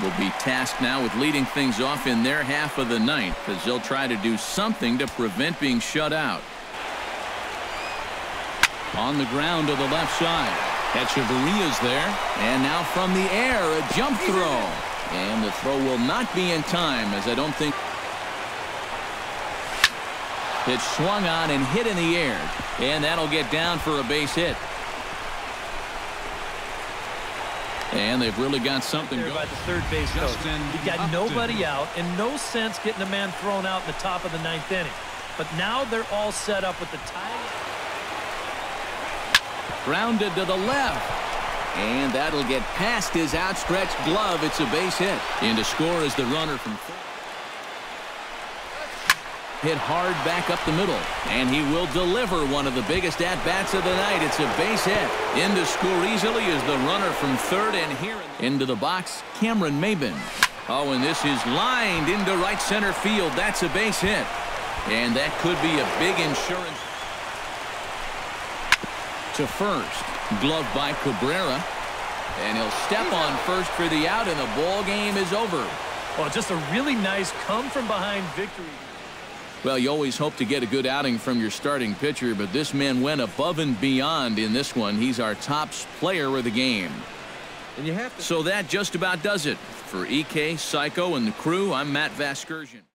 will be tasked now with leading things off in their half of the ninth as they'll try to do something to prevent being shut out. On the ground to the left side. Hechavarria's there. And now from the air, a jump throw. And the throw will not be in time as I don't think it's swung on and hit in the air. And that'll get down for a base hit. And they've really got something there going. by the third base coach. You got Upton. nobody out and no sense getting a man thrown out in the top of the ninth inning. But now they're all set up with the tie. Grounded to the left. And that'll get past his outstretched glove. It's a base hit. And to score is the runner from third. Hit hard back up the middle. And he will deliver one of the biggest at-bats of the night. It's a base hit. In to score easily is the runner from third. And here into the box, Cameron Maybin. Oh, and this is lined into right center field. That's a base hit. And that could be a big insurance to first. Glove by Cabrera. And he'll step on first for the out, and the ball game is over. Well, just a really nice come-from-behind victory. Well, you always hope to get a good outing from your starting pitcher, but this man went above and beyond in this one. He's our top player of the game. And you have to So that just about does it. For EK, Psycho, and the crew, I'm Matt Vasgersian.